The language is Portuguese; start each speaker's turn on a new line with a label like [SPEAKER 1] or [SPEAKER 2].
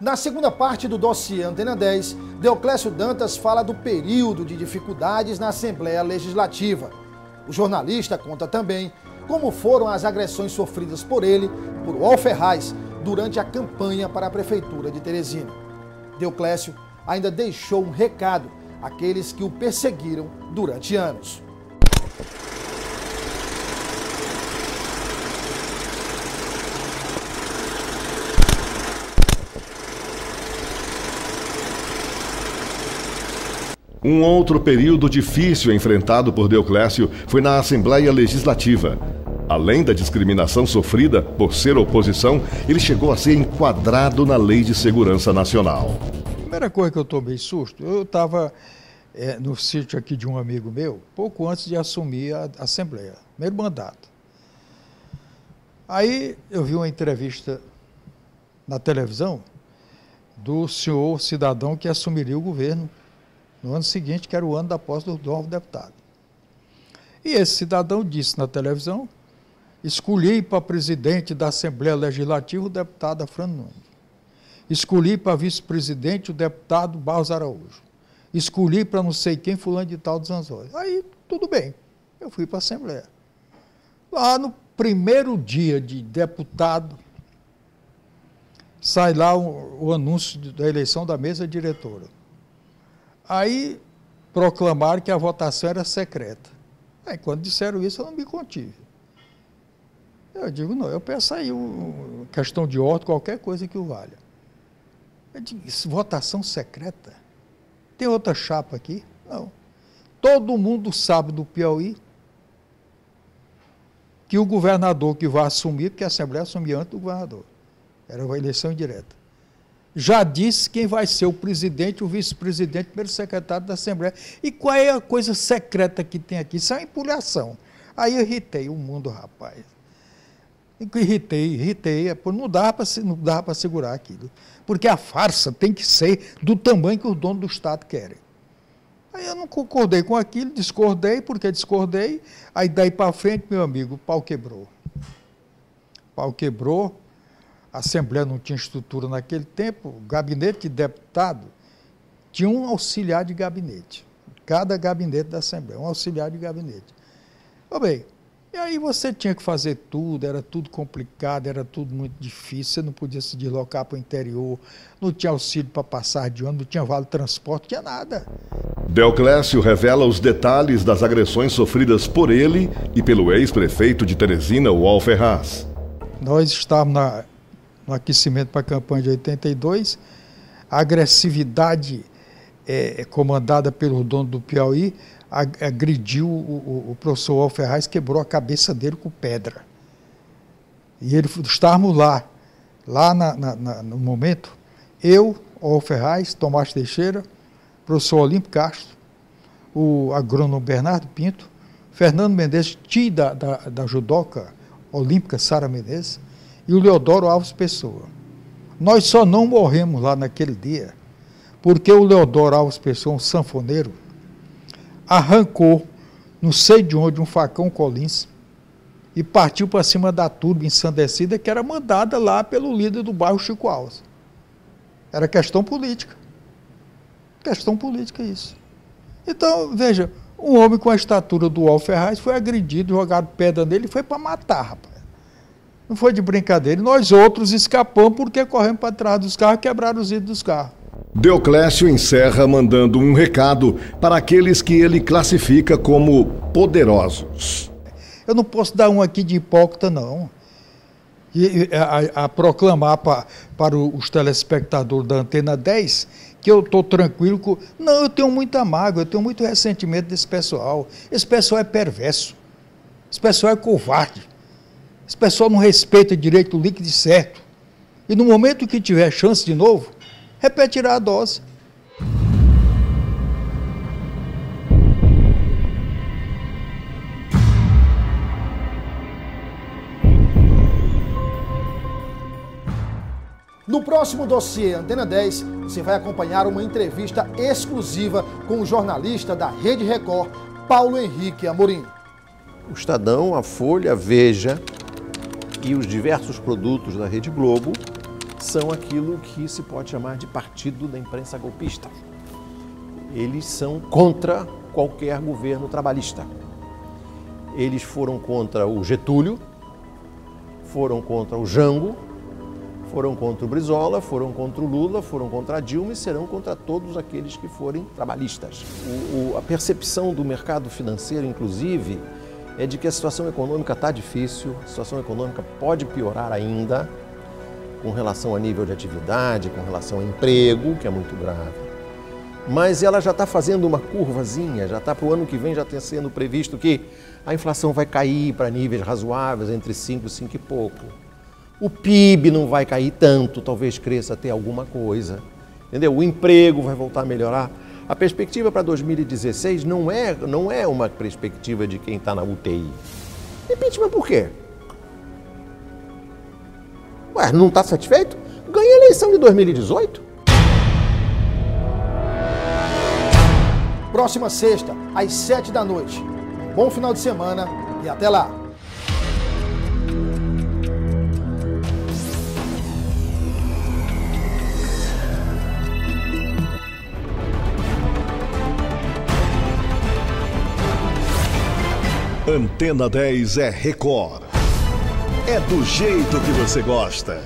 [SPEAKER 1] Na segunda parte do dossiê Antena 10, Deoclésio Dantas fala do período de dificuldades na Assembleia Legislativa. O jornalista conta também como foram as agressões sofridas por ele, por Wal Ferraz, durante a campanha para a Prefeitura de Teresina. Deoclésio ainda deixou um recado àqueles que o perseguiram durante anos.
[SPEAKER 2] Um outro período difícil enfrentado por Deoclésio foi na Assembleia Legislativa. Além da discriminação sofrida por ser oposição, ele chegou a ser enquadrado na Lei de Segurança Nacional.
[SPEAKER 3] A primeira coisa que eu tomei susto, eu estava é, no sítio aqui de um amigo meu, pouco antes de assumir a Assembleia, primeiro mandato. Aí eu vi uma entrevista na televisão do senhor cidadão que assumiria o governo no ano seguinte, que era o ano da posse do novo deputado. E esse cidadão disse na televisão: escolhi para presidente da Assembleia Legislativa o deputado Afrano Nunes. Escolhi para vice-presidente o deputado Barros Araújo. Escolhi para não sei quem, fulano de tal dos Anzóis. Aí, tudo bem. Eu fui para a Assembleia. Lá no primeiro dia de deputado, sai lá o, o anúncio da eleição da mesa diretora. Aí proclamaram que a votação era secreta. Aí quando disseram isso, eu não me contive. Eu digo, não, eu peço aí uma questão de ordem, qualquer coisa que o valha. Eu digo, isso, votação secreta? Tem outra chapa aqui? Não. Todo mundo sabe do Piauí que o governador que vai assumir, porque a Assembleia assumia antes do governador. Era uma eleição indireta já disse quem vai ser o presidente, o vice-presidente, o primeiro secretário da Assembleia. E qual é a coisa secreta que tem aqui? Isso é uma empulhação. Aí eu irritei o mundo, rapaz. Irritei, irritei. É, não dava para segurar aquilo. Porque a farsa tem que ser do tamanho que os donos do Estado querem. Aí eu não concordei com aquilo, discordei, porque discordei. Aí daí para frente, meu amigo, o pau quebrou. O pau quebrou a Assembleia não tinha estrutura naquele tempo, o gabinete de deputado tinha um auxiliar de gabinete. Cada gabinete da Assembleia, um auxiliar de gabinete. Ô bem, e aí você tinha que fazer tudo, era tudo complicado, era tudo muito difícil, você não podia se deslocar para o interior, não tinha auxílio para passar de ônibus, não tinha vale de transporte, não tinha nada.
[SPEAKER 2] Deoclésio revela os detalhes das agressões sofridas por ele e pelo ex-prefeito de Teresina, o Ferraz.
[SPEAKER 3] Nós estávamos na no aquecimento para a campanha de 82, a agressividade é, é, comandada pelo dono do Piauí agrediu o, o, o professor Alferraz, quebrou a cabeça dele com pedra. E ele estávamos lá, lá na, na, no momento, eu, Alferraz, Tomás Teixeira, professor Olímpio Castro, o agrônomo Bernardo Pinto, Fernando Mendes, tio da, da, da judoca olímpica Sara Menezes, e o Leodoro Alves Pessoa. Nós só não morremos lá naquele dia porque o Leodoro Alves Pessoa, um sanfoneiro, arrancou, não sei de onde, um facão Collins e partiu para cima da turba ensandecida que era mandada lá pelo líder do bairro Chico Alves. Era questão política. Questão política isso. Então, veja, um homem com a estatura do Al Ferraz foi agredido, jogado pedra nele e foi para matar, rapaz. Não foi de brincadeira. E nós outros escapamos porque corremos para trás dos carros e quebraram os vidros dos carros.
[SPEAKER 2] Deoclésio encerra mandando um recado para aqueles que ele classifica como poderosos.
[SPEAKER 3] Eu não posso dar um aqui de hipócrita, não. E, a, a, proclamar pra, para os telespectadores da Antena 10 que eu estou tranquilo com. Não, eu tenho muita mágoa, eu tenho muito ressentimento desse pessoal. Esse pessoal é perverso. Esse pessoal é covarde. Esse pessoal não respeita direito líquido e certo. E no momento que tiver chance de novo, repetirá a dose.
[SPEAKER 1] No próximo dossiê Antena 10, você vai acompanhar uma entrevista exclusiva com o jornalista da Rede Record, Paulo Henrique Amorim.
[SPEAKER 4] O Estadão, a Folha, a Veja e os diversos produtos da Rede Globo são aquilo que se pode chamar de partido da imprensa golpista. Eles são contra qualquer governo trabalhista. Eles foram contra o Getúlio, foram contra o Jango, foram contra o Brizola, foram contra o Lula, foram contra a Dilma e serão contra todos aqueles que forem trabalhistas. O, o, a percepção do mercado financeiro, inclusive, é de que a situação econômica está difícil, a situação econômica pode piorar ainda com relação a nível de atividade, com relação a emprego, que é muito grave. Mas ela já está fazendo uma curvazinha, já está para o ano que vem já está sendo previsto que a inflação vai cair para níveis razoáveis, entre 5 e 5 e pouco. O PIB não vai cair tanto, talvez cresça até alguma coisa. Entendeu? O emprego vai voltar a melhorar. A perspectiva para 2016 não é, não é uma perspectiva de quem está na UTI. Impeachment por quê? Ué, não está satisfeito? Ganha a eleição de 2018.
[SPEAKER 1] Próxima sexta, às sete da noite. Bom final de semana e até lá!
[SPEAKER 2] Antena 10 é Record. É do jeito que você gosta.